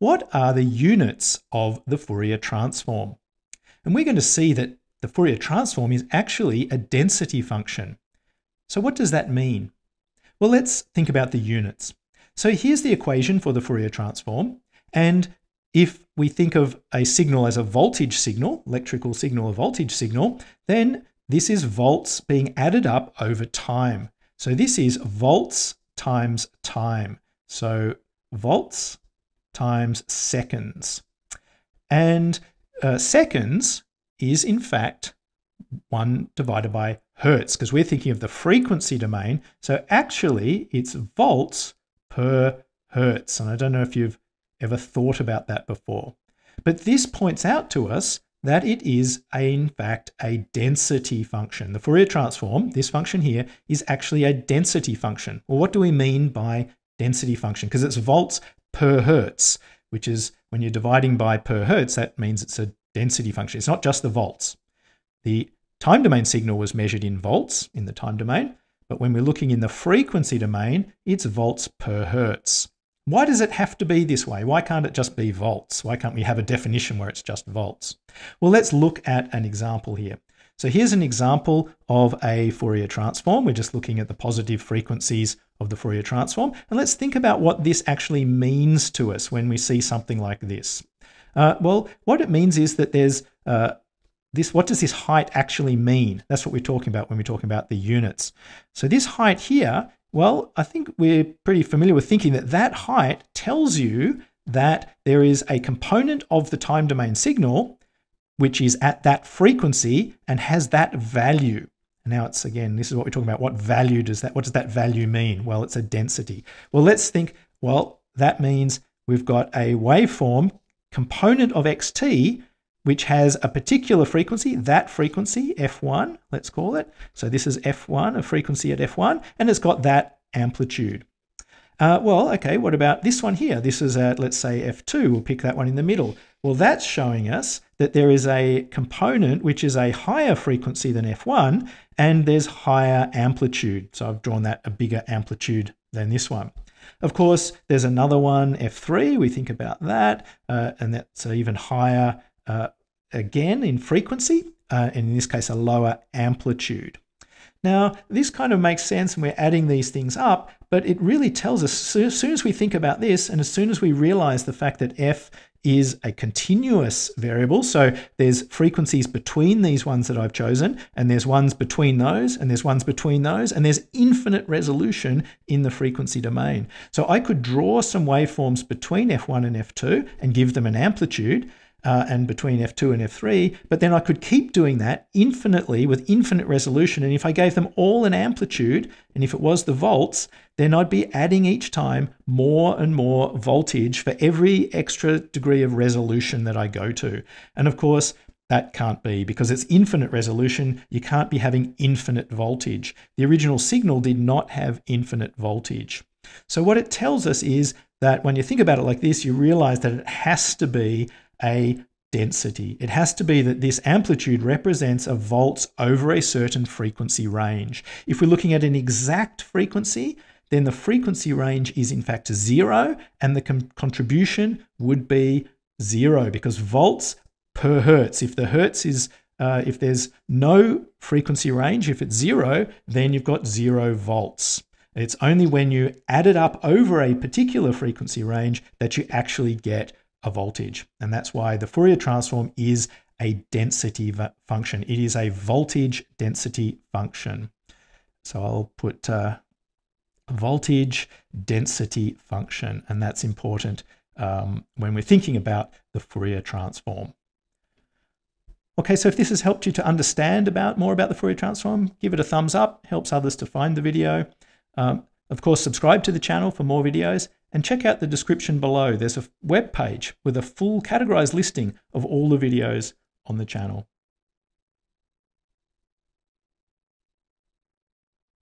what are the units of the Fourier transform? And we're going to see that the Fourier transform is actually a density function. So what does that mean? Well, let's think about the units. So here's the equation for the Fourier transform. And if we think of a signal as a voltage signal, electrical signal, a voltage signal, then this is volts being added up over time. So this is volts times time. So volts times seconds. And uh, seconds is in fact 1 divided by hertz because we're thinking of the frequency domain. So actually it's volts per hertz. And I don't know if you've ever thought about that before. But this points out to us that it is, a, in fact, a density function. The Fourier transform, this function here, is actually a density function. Well, what do we mean by density function? Because it's volts per hertz, which is when you're dividing by per hertz, that means it's a density function. It's not just the volts. The time domain signal was measured in volts in the time domain, but when we're looking in the frequency domain, it's volts per hertz. Why does it have to be this way? Why can't it just be volts? Why can't we have a definition where it's just volts? Well, let's look at an example here. So here's an example of a Fourier transform. We're just looking at the positive frequencies of the Fourier transform. And let's think about what this actually means to us when we see something like this. Uh, well, what it means is that there's uh, this, what does this height actually mean? That's what we're talking about when we're talking about the units. So this height here well, I think we're pretty familiar with thinking that that height tells you that there is a component of the time domain signal which is at that frequency and has that value. And now it's again, this is what we're talking about. What value does that, what does that value mean? Well, it's a density. Well, let's think, well, that means we've got a waveform component of xt which has a particular frequency, that frequency, F1, let's call it. So this is F1, a frequency at F1, and it's got that amplitude. Uh, well, okay, what about this one here? This is at, let's say, F2. We'll pick that one in the middle. Well, that's showing us that there is a component which is a higher frequency than F1, and there's higher amplitude. So I've drawn that a bigger amplitude than this one. Of course, there's another one, F3. We think about that, uh, and that's even higher uh, again in frequency, uh, and in this case, a lower amplitude. Now, this kind of makes sense and we're adding these things up, but it really tells us as soon as we think about this and as soon as we realize the fact that f is a continuous variable, so there's frequencies between these ones that I've chosen, and there's ones between those, and there's ones between those, and there's infinite resolution in the frequency domain. So I could draw some waveforms between f1 and f2 and give them an amplitude, uh, and between F2 and F3, but then I could keep doing that infinitely with infinite resolution. And if I gave them all an amplitude, and if it was the volts, then I'd be adding each time more and more voltage for every extra degree of resolution that I go to. And of course, that can't be because it's infinite resolution. You can't be having infinite voltage. The original signal did not have infinite voltage. So what it tells us is that when you think about it like this, you realize that it has to be a density. It has to be that this amplitude represents a volts over a certain frequency range. If we're looking at an exact frequency, then the frequency range is in fact zero and the contribution would be zero because volts per hertz. If the hertz is, uh, if there's no frequency range, if it's zero, then you've got zero volts. It's only when you add it up over a particular frequency range that you actually get a voltage. And that's why the Fourier transform is a density function. It is a voltage density function. So I'll put uh, voltage density function, and that's important um, when we're thinking about the Fourier transform. Okay, so if this has helped you to understand about more about the Fourier transform, give it a thumbs up, helps others to find the video. Um, of course, subscribe to the channel for more videos and check out the description below. There's a web page with a full categorized listing of all the videos on the channel.